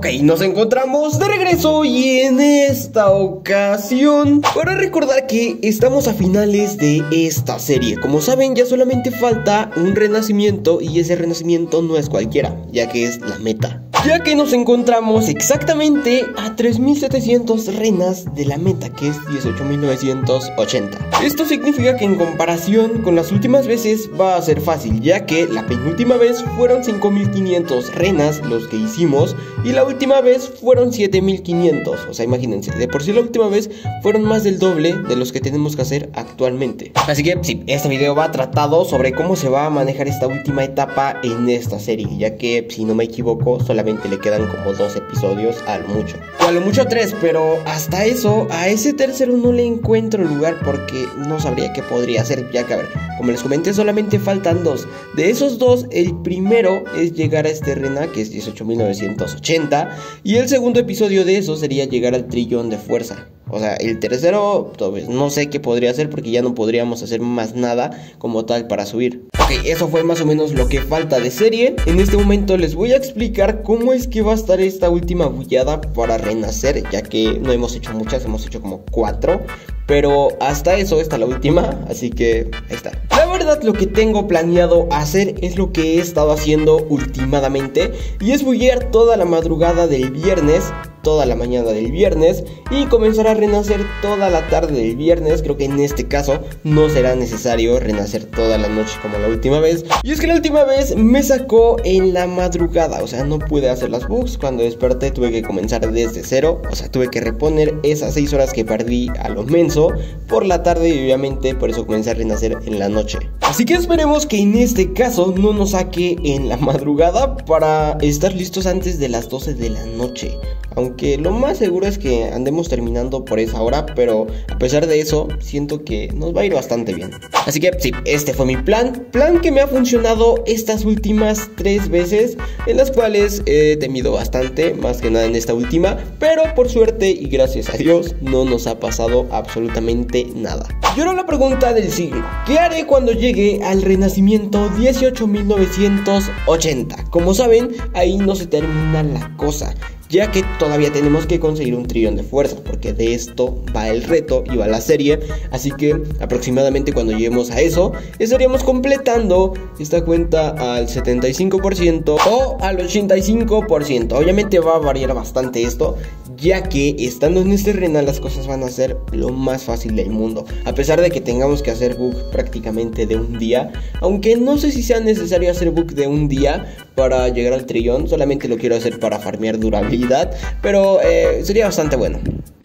Ok, nos encontramos de regreso y en esta ocasión para recordar que estamos a finales de esta serie. Como saben, ya solamente falta un renacimiento y ese renacimiento no es cualquiera, ya que es la meta ya que nos encontramos exactamente a 3700 renas de la meta, que es 18980. Esto significa que en comparación con las últimas veces va a ser fácil, ya que la penúltima vez fueron 5500 renas los que hicimos y la última vez fueron 7500. O sea, imagínense, de por sí la última vez fueron más del doble de los que tenemos que hacer actualmente. Así que sí, este video va tratado sobre cómo se va a manejar esta última etapa en esta serie, ya que si no me equivoco, solamente le quedan como dos episodios a lo mucho. O a lo mucho tres, pero hasta eso, a ese tercero no le encuentro lugar porque no sabría qué podría hacer. Ya que, a ver, como les comenté, solamente faltan dos. De esos dos, el primero es llegar a este Rena, que es 18.980. Y el segundo episodio de eso sería llegar al trillón de fuerza. O sea, el tercero, no sé qué podría hacer porque ya no podríamos hacer más nada como tal para subir. Ok, eso fue más o menos lo que falta de serie. En este momento les voy a explicar cómo es que va a estar esta última bullada para renacer, ya que no hemos hecho muchas, hemos hecho como cuatro. Pero hasta eso está la última, así que ahí está. La verdad lo que tengo planeado hacer es lo que he estado haciendo últimamente y es bullear toda la madrugada del viernes toda la mañana del viernes y comenzar a renacer toda la tarde del viernes. Creo que en este caso no será necesario renacer toda la noche como la última vez. Y es que la última vez me sacó en la madrugada, o sea, no pude hacer las bugs. Cuando desperté tuve que comenzar desde cero, o sea, tuve que reponer esas 6 horas que perdí a lo menso por la tarde y obviamente por eso comencé a renacer en la noche. Así que esperemos que en este caso no nos saque en la madrugada para estar listos antes de las 12 de la noche. Aunque lo más seguro es que andemos terminando por esa hora, pero a pesar de eso, siento que nos va a ir bastante bien. Así que sí, este fue mi plan. Plan que me ha funcionado estas últimas tres veces, en las cuales he temido bastante, más que nada en esta última, pero por suerte y gracias a Dios no nos ha pasado absolutamente nada. Y ahora la pregunta del siglo, ¿qué haré cuando llegue al renacimiento 18.980? Como saben, ahí no se termina la cosa ya que todavía tenemos que conseguir un trillón de fuerza, porque de esto va el reto y va la serie, así que aproximadamente cuando lleguemos a eso, estaríamos completando esta cuenta al 75% o al 85%. Obviamente va a variar bastante esto, ya que estando en este renal las cosas van a ser lo más fácil del mundo, a pesar de que tengamos que hacer book prácticamente de un día, aunque no sé si sea necesario hacer book de un día para llegar al trillón, solamente lo quiero hacer para farmear durabilidad, pero eh, sería bastante bueno.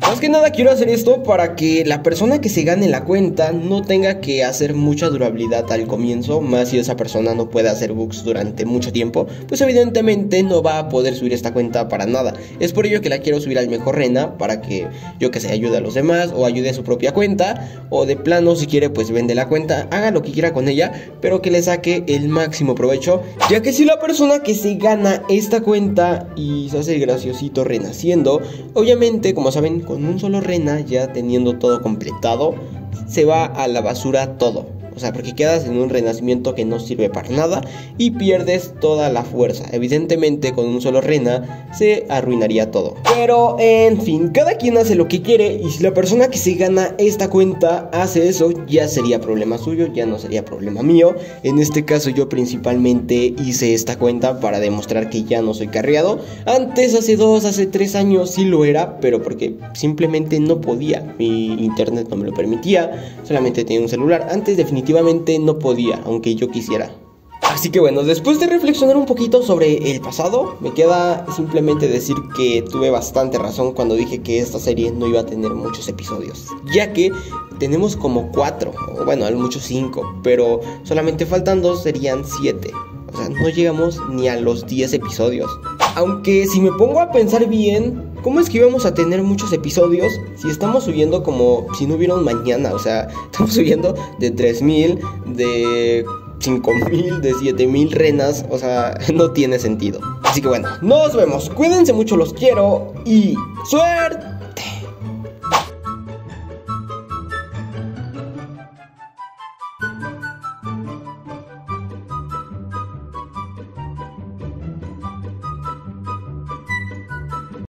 Más que nada quiero hacer esto para que la persona que se gane la cuenta no tenga que hacer mucha durabilidad al comienzo, más si esa persona no puede hacer bugs durante mucho tiempo, pues evidentemente no va a poder subir esta cuenta para nada. Es por ello que la quiero subir al mejor rena para que yo que sé ayude a los demás o ayude a su propia cuenta o de plano si quiere pues vende la cuenta, haga lo que quiera con ella, pero que le saque el máximo provecho, ya que si la persona que se gana esta cuenta y se hace el graciosito renaciendo, obviamente como saben con un solo rena ya teniendo todo completado, se va a la basura todo. O sea, porque quedas en un renacimiento que no sirve para nada y pierdes toda la fuerza. Evidentemente, con un solo rena se arruinaría todo. Pero, en fin, cada quien hace lo que quiere y si la persona que se gana esta cuenta hace eso, ya sería problema suyo, ya no sería problema mío. En este caso, yo principalmente hice esta cuenta para demostrar que ya no soy carreado. Antes, hace dos, hace tres años sí lo era, pero porque simplemente no podía. Mi internet no me lo permitía, solamente tenía un celular. Antes, definitivamente definitivamente no podía, aunque yo quisiera. Así que bueno, después de reflexionar un poquito sobre el pasado, me queda simplemente decir que tuve bastante razón cuando dije que esta serie no iba a tener muchos episodios, ya que tenemos como cuatro, o bueno, mucho cinco, pero solamente faltan dos, serían siete. O sea, no llegamos ni a los 10 episodios. Aunque si me pongo a pensar bien, ¿cómo es que íbamos a tener muchos episodios si estamos subiendo como si no hubiera un mañana? O sea, estamos subiendo de 3000, de 5000, de 7000 renas, o sea, no tiene sentido. Así que bueno, nos vemos. Cuídense mucho, los quiero y suerte.